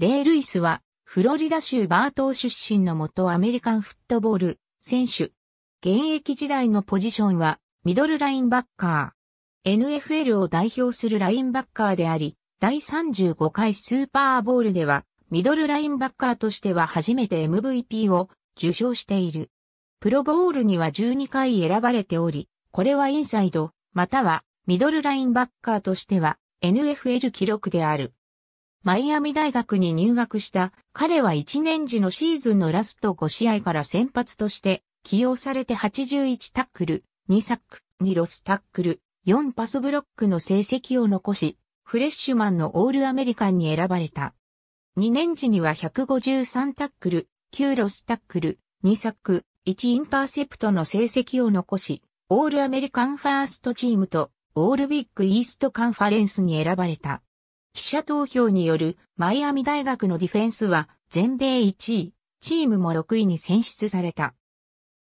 レイ・ルイスは、フロリダ州バートー出身の元アメリカンフットボール選手。現役時代のポジションは、ミドルラインバッカー。NFL を代表するラインバッカーであり、第35回スーパーボールでは、ミドルラインバッカーとしては初めて MVP を受賞している。プロボールには12回選ばれており、これはインサイド、またはミドルラインバッカーとしては NFL 記録である。マイアミ大学に入学した彼は1年時のシーズンのラスト5試合から先発として起用されて81タックル、2サック、2ロスタックル、4パスブロックの成績を残し、フレッシュマンのオールアメリカンに選ばれた。2年時には153タックル、9ロスタックル、2サック、1インターセプトの成績を残し、オールアメリカンファーストチームとオールビッグイーストカンファレンスに選ばれた。記者投票によるマイアミ大学のディフェンスは全米1位、チームも6位に選出された。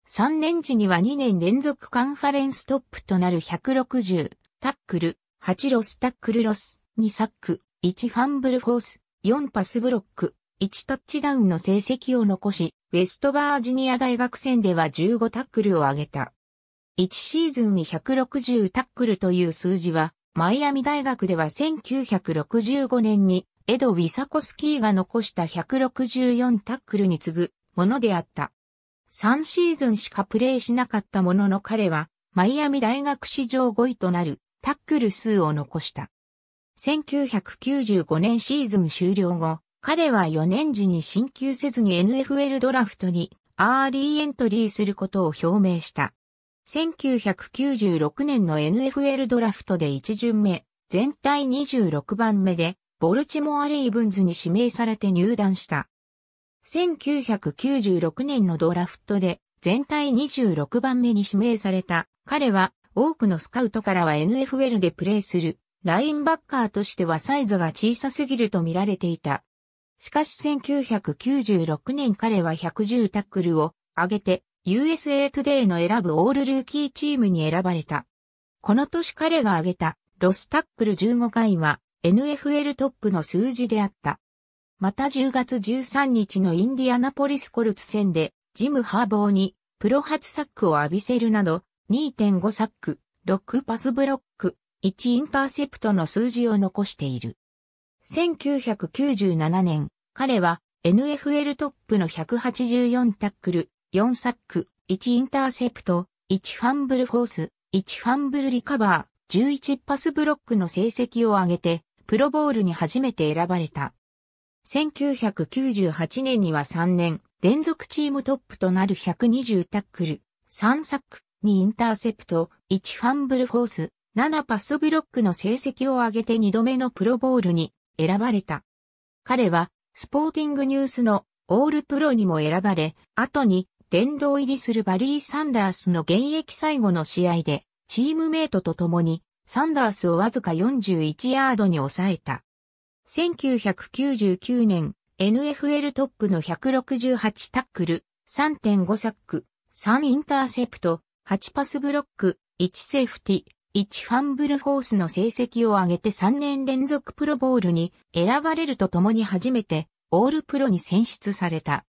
3年時には2年連続カンファレンストップとなる160タックル、8ロスタックルロス、2サック、1ファンブルフォース、4パスブロック、1タッチダウンの成績を残し、ウェストバージニア大学戦では15タックルを挙げた。1シーズンに160タックルという数字は、マイアミ大学では1965年にエド・ウィサコスキーが残した164タックルに次ぐものであった。3シーズンしかプレーしなかったものの彼は、マイアミ大学史上5位となるタックル数を残した。1995年シーズン終了後、彼は4年時に進級せずに NFL ドラフトにアーリーエントリーすることを表明した。1996年の NFL ドラフトで1巡目、全体26番目で、ボルチモア・レイブンズに指名されて入団した。1996年のドラフトで全体26番目に指名された彼は多くのスカウトからは NFL でプレーするラインバッカーとしてはサイズが小さすぎると見られていた。しかし1996年彼は110タックルを上げて USA Today の選ぶオールルーキーチームに選ばれた。この年彼が挙げたロスタックル15回は NFL トップの数字であった。また10月13日のインディアナポリスコルツ戦で、ジム・ハーボーにプロ初サックを浴びせるなど、2.5サック、6パスブロック、1インターセプトの数字を残している。1997年、彼は NFL トップの184タックル、4サック、1インターセプト、1ファンブルフォース、1ファンブルリカバー、11パスブロックの成績を上げて、プロボールに初めて選ばれた。1998年には3年連続チームトップとなる120タックル、3サック、2インターセプト、1ファンブルフォース、7パスブロックの成績を上げて2度目のプロボールに選ばれた。彼はスポーティングニュースのオールプロにも選ばれ、後に殿堂入りするバリー・サンダースの現役最後の試合で、チームメイトと共にサンダースをわずか41ヤードに抑えた。1999年、NFL トップの168タックル、3.5サック、3インターセプト、8パスブロック、1セーフティ、1ファンブルフォースの成績を上げて3年連続プロボールに選ばれるとともに初めてオールプロに選出された。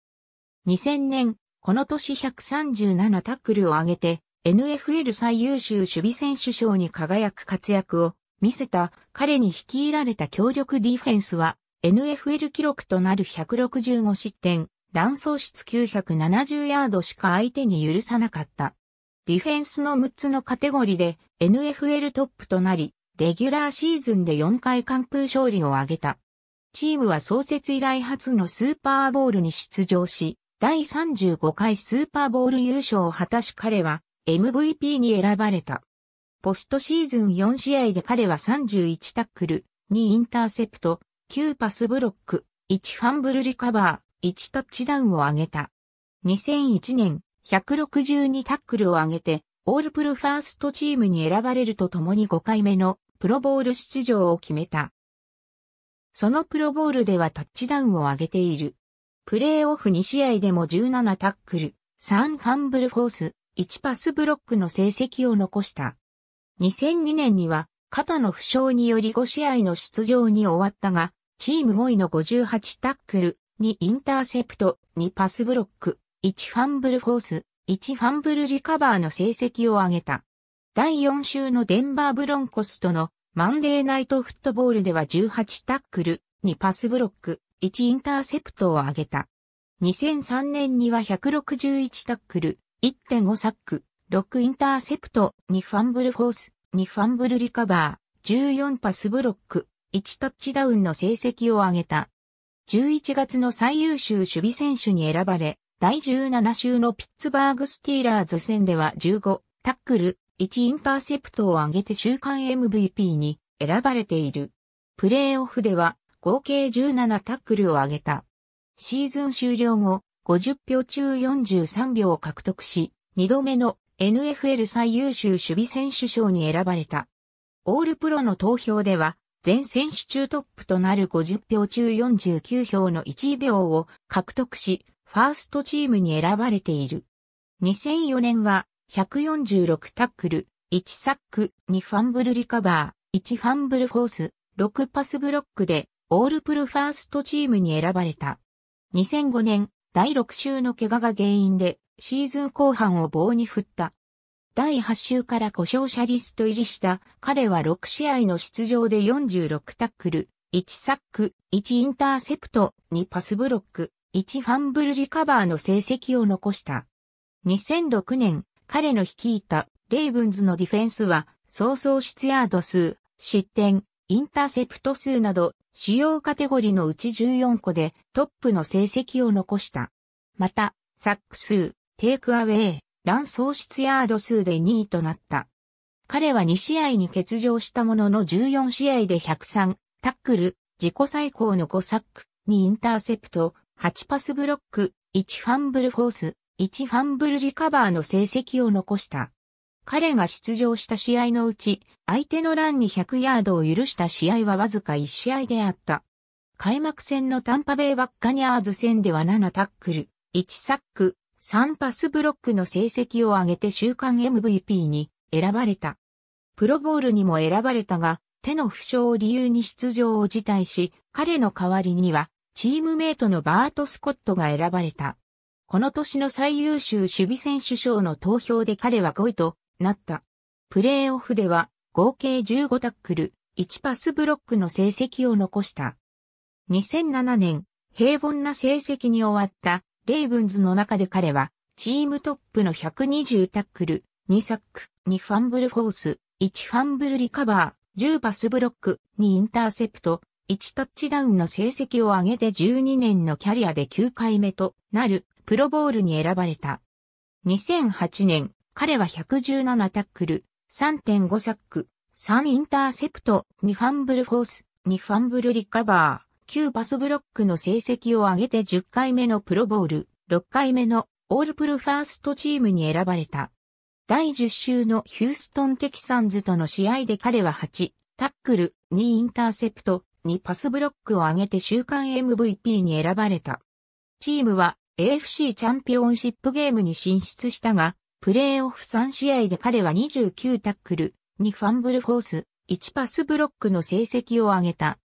2000年、この年137タックルを上げて NFL 最優秀守備選手賞に輝く活躍を見せた彼に率いられた強力ディフェンスは NFL 記録となる165失点、乱走質970ヤードしか相手に許さなかった。ディフェンスの6つのカテゴリーで NFL トップとなり、レギュラーシーズンで4回完封勝利を挙げた。チームは創設以来初のスーパーボールに出場し、第35回スーパーボール優勝を果たし彼は MVP に選ばれた。ポストシーズン4試合で彼は31タックル、2インターセプト、9パスブロック、1ファンブルリカバー、1タッチダウンを挙げた。2001年、162タックルを挙げて、オールプロファーストチームに選ばれるとともに5回目のプロボール出場を決めた。そのプロボールではタッチダウンを挙げている。プレーオフ2試合でも17タックル、3ファンブルフォース、1パスブロックの成績を残した。2002年には肩の負傷により5試合の出場に終わったが、チーム5位の58タックル、2インターセプト、2パスブロック、1ファンブルフォース、1ファンブルリカバーの成績を上げた。第4週のデンバーブロンコスとのマンデーナイトフットボールでは18タックル、2パスブロック、1インターセプトを上げた。2003年には161タックル、1.5サック、6インターセプト、2ファンブルフォース、2ファンブルリカバー、14パスブロック、1タッチダウンの成績を上げた。11月の最優秀守備選手に選ばれ、第17週のピッツバーグスティーラーズ戦では15タックル、1インターセプトを上げて週間 MVP に選ばれている。プレーオフでは合計17タックルを上げた。シーズン終了後、50票中43票を獲得し、2度目の NFL 最優秀守備選手賞に選ばれた。オールプロの投票では、全選手中トップとなる50票中49票の1秒を獲得し、ファーストチームに選ばれている。2004年は146タックル、1サック、2ファンブルリカバー、1ファンブルフォース、6パスブロックでオールプロファーストチームに選ばれた。2005年、第6週の怪我が原因でシーズン後半を棒に振った。第8週から故障者リスト入りした彼は6試合の出場で46タックル、1サック、1インターセプト、2パスブロック、1ファンブルリカバーの成績を残した。2006年、彼の率いたレイブンズのディフェンスは、総総出ヤード数、失点、インターセプト数など、主要カテゴリーのうち14個でトップの成績を残した。また、サック数、テイクアウェイ、ラン総出ヤード数で2位となった。彼は2試合に欠場したものの14試合で103、タックル、自己最高の5サック、2インターセプト、8パスブロック、1ファンブルフォース、1ファンブルリカバーの成績を残した。彼が出場した試合のうち、相手のランに100ヤードを許した試合はわずか1試合であった。開幕戦のタンパベイバッカニャーズ戦では7タックル、1サック、3パスブロックの成績を上げて週間 MVP に選ばれた。プロボールにも選ばれたが、手の負傷を理由に出場を辞退し、彼の代わりにはチームメイトのバート・スコットが選ばれた。この年の最優秀守備選手賞の投票で彼は5位となった。プレーオフでは合計15タックル、1パスブロックの成績を残した。2007年、平凡な成績に終わったレイブンズの中で彼はチームトップの120タックル、2サック、2ファンブルフォース、1ファンブルリカバー、10パスブロック、2インターセプト、1タッチダウンの成績を上げて12年のキャリアで9回目となるプロボールに選ばれた。2008年、彼は117タックル、3.5サック、3インターセプト、2ファンブルフォース、2ファンブルリカバー、9パスブロックの成績を上げて10回目のプロボール、6回目のオールプロファーストチームに選ばれた。第10週のヒューストンテキサンズとの試合で彼は8、タックル、2インターセプト、にパスブロックを上げて週間 MVP に選ばれた。チームは AFC チャンピオンシップゲームに進出したが、プレーオフ3試合で彼は29タックル、2ファンブルフォース、1パスブロックの成績を上げた。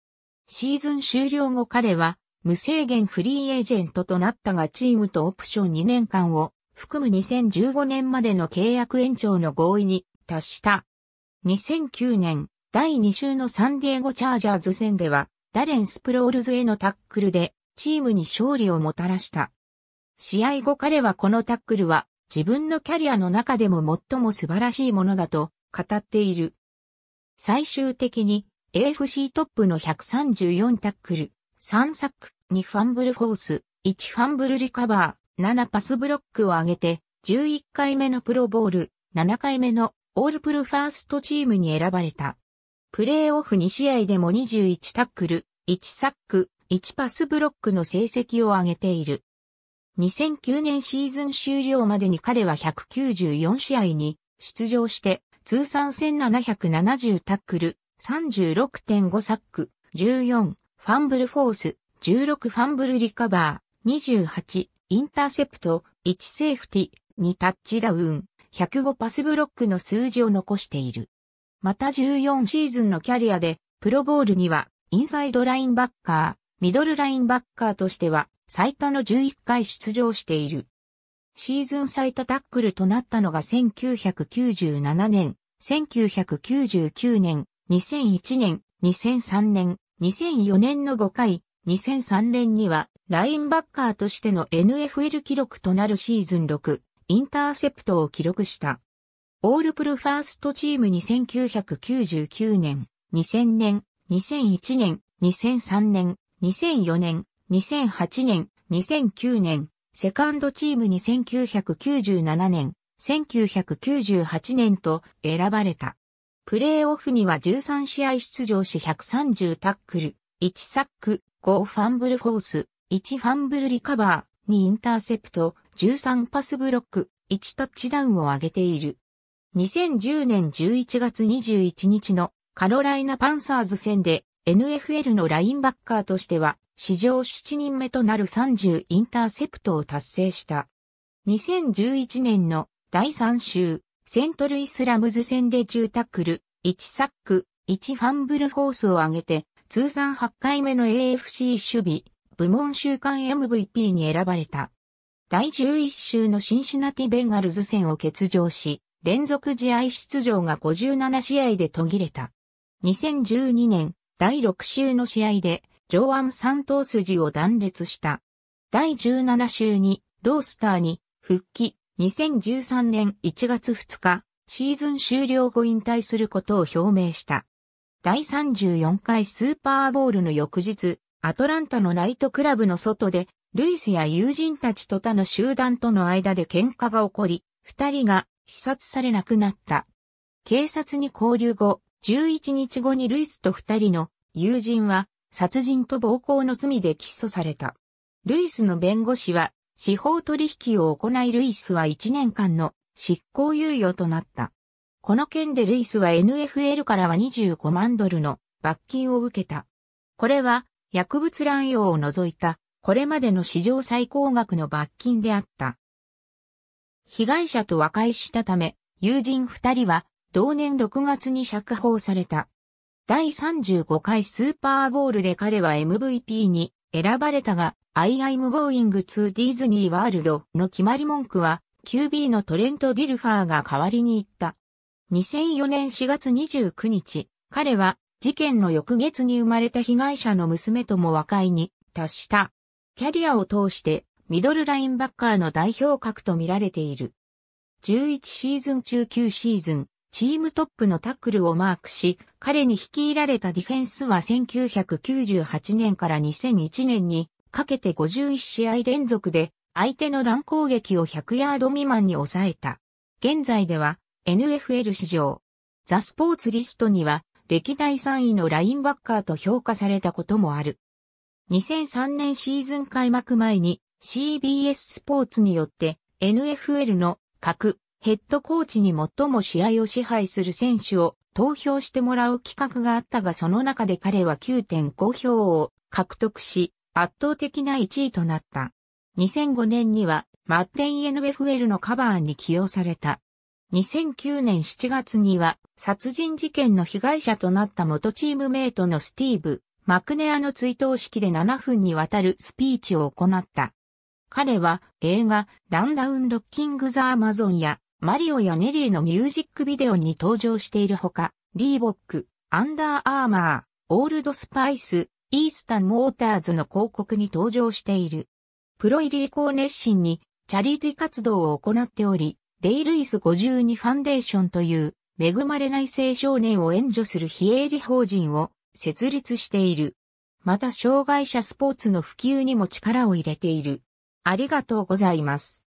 シーズン終了後彼は無制限フリーエージェントとなったがチームとオプション2年間を含む2015年までの契約延長の合意に達した。2009年、第2週のサンディエゴチャージャーズ戦では、ダレン・スプロールズへのタックルで、チームに勝利をもたらした。試合後彼はこのタックルは、自分のキャリアの中でも最も素晴らしいものだと語っている。最終的に AFC トップの134タックル、3サック、2ファンブルフォース、1ファンブルリカバー、7パスブロックを上げて、11回目のプロボール、7回目のオールプロファーストチームに選ばれた。プレーオフ2試合でも21タックル、1サック、1パスブロックの成績を上げている。2009年シーズン終了までに彼は194試合に出場して通算1770タックル、36.5サック、14ファンブルフォース、16ファンブルリカバー、28インターセプト、1セーフティ、2タッチダウン、105パスブロックの数字を残している。また14シーズンのキャリアで、プロボールにはインサイドラインバッカー、ミドルラインバッカーとしては最多の11回出場している。シーズン最多タックルとなったのが1997年、1999年、2001年、2003年、2004年の5回、2003年にはラインバッカーとしての NFL 記録となるシーズン6、インターセプトを記録した。オールプロファーストチームに1999年、2000年、2001年、2003年、2004年、2008年、2009年、セカンドチームに1997年、1998年と選ばれた。プレーオフには13試合出場し130タックル、1サック、5ファンブルフォース、1ファンブルリカバー、2インターセプト、13パスブロック、1タッチダウンを挙げている。2010年11月21日のカロライナパンサーズ戦で NFL のラインバッカーとしては史上7人目となる30インターセプトを達成した。2011年の第3週セントルイスラムズ戦で10タックル、1サック、1ファンブルフォースを上げて通算8回目の AFC 守備部門週間 MVP に選ばれた。第11週のシンシナティベンガルズ戦を欠場し、連続試合出場が57試合で途切れた。2012年第6週の試合で、ジョーアン・サントースジを断裂した。第17週に、ロースターに復帰、2013年1月2日、シーズン終了後引退することを表明した。第34回スーパーボールの翌日、アトランタのナイトクラブの外でルイスや友人たちと他の集団との間で喧嘩が起こり、二人が視察されなくなった。警察に交流後、11日後にルイスと二人の友人は殺人と暴行の罪で起訴された。ルイスの弁護士は司法取引を行いルイスは1年間の執行猶予となった。この件でルイスは NFL からは25万ドルの罰金を受けた。これは薬物乱用を除いたこれまでの史上最高額の罰金であった。被害者と和解したため、友人二人は同年6月に釈放された。第35回スーパーボールで彼は MVP に選ばれたが、I am going to Disney World の決まり文句は、QB のトレント・ディルファーが代わりに言った。2004年4月29日、彼は事件の翌月に生まれた被害者の娘とも和解に達した。キャリアを通してミドルラインバッカーの代表格と見られている。11シーズン中9シーズン、チームトップのタックルをマークし、彼に率いられたディフェンスは1998年から2001年にかけて51試合連続で相手の乱攻撃を100ヤード未満に抑えた。現在では NFL 史上、ザ・スポーツリストには歴代3位のラインバッカーと評価されたこともある。2003年シーズン開幕前に CBS スポーツによって NFL の各ヘッドコーチに最も試合を支配する選手を投票してもらう企画があったがその中で彼は9.5票を獲得し圧倒的な1位となった。2005年にはマッテン NFL のカバーに起用された。2009年7月には殺人事件の被害者となった元チームメイトのスティーブ・マクネアの追悼式で7分にわたるスピーチを行った。彼は映画ランダウンロッキング・ザ・アマゾンやマリオやネリーのミュージックビデオに登場しているほか、リーボック、アンダーアーマー、オールドスパイス、イースタンモーターズの広告に登場している。プロ入り以降熱心にチャリティ活動を行っており、レイルイス52ファンデーションという恵まれない青少年を援助する非営利法人を設立している。また障害者スポーツの普及にも力を入れている。ありがとうございます。